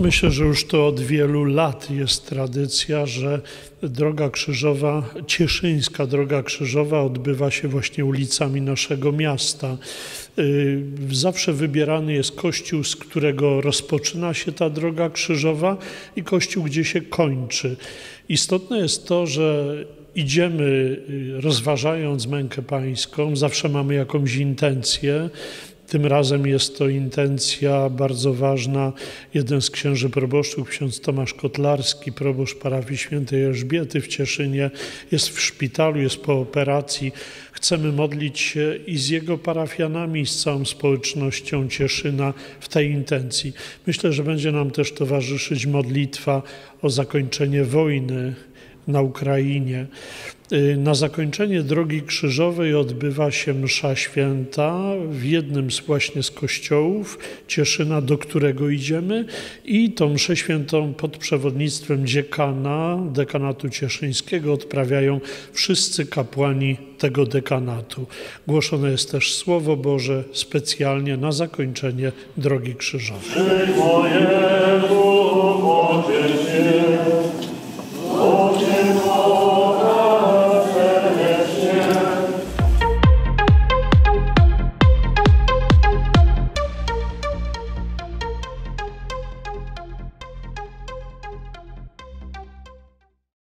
Myślę, że już to od wielu lat jest tradycja, że droga krzyżowa, cieszyńska droga krzyżowa odbywa się właśnie ulicami naszego miasta. Y, zawsze wybierany jest kościół, z którego rozpoczyna się ta droga krzyżowa i kościół, gdzie się kończy. Istotne jest to, że idziemy y, rozważając mękę pańską, zawsze mamy jakąś intencję. Tym razem jest to intencja bardzo ważna. Jeden z księży proboszczów, ksiądz Tomasz Kotlarski, proboszcz parafii świętej Elżbiety w Cieszynie, jest w szpitalu, jest po operacji. Chcemy modlić się i z jego parafianami, i z całą społecznością Cieszyna w tej intencji. Myślę, że będzie nam też towarzyszyć modlitwa o zakończenie wojny na Ukrainie. Y, na zakończenie drogi krzyżowej odbywa się msza święta w jednym z właśnie z kościołów Cieszyna, do którego idziemy i tą mszę świętą pod przewodnictwem dziekana, dekanatu cieszyńskiego odprawiają wszyscy kapłani tego dekanatu. Głoszone jest też Słowo Boże specjalnie na zakończenie drogi krzyżowej.